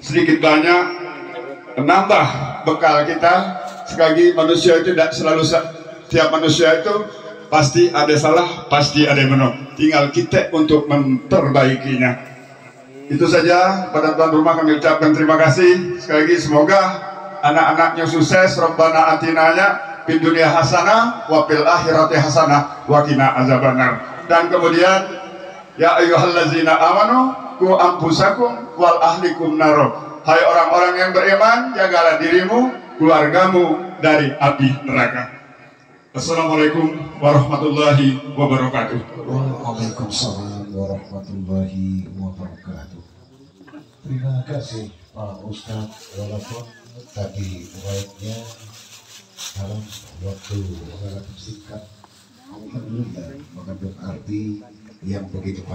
sedikit banyak menambah bekal kita. Sekali manusia itu tidak selalu setiap manusia itu pasti ada salah pasti ada yang benar tinggal kita untuk memperbaikinya. Itu saja pada tuan rumah kami ucapkan terima kasih. Sekali lagi semoga anak-anaknya sukses. Rabbana atinanya di dunia hasanah wa fil akhirati hasanah wa qina azabannar. Dan kemudian ya ayyuhallazina amanu ku anfusakum wal ahlikum naro. Hai orang-orang yang beriman jagalah dirimu keluargamu dari api neraka. Assalamualaikum warahmatullahi wabarakatuh. Waalaikumsalam warahmatullahi wabarakatuh. Terima kasih Pak Ustadz walaupun tadi baiknya dalam waktu relatif singkat. Alhamdulillah mengandung arti yang begitu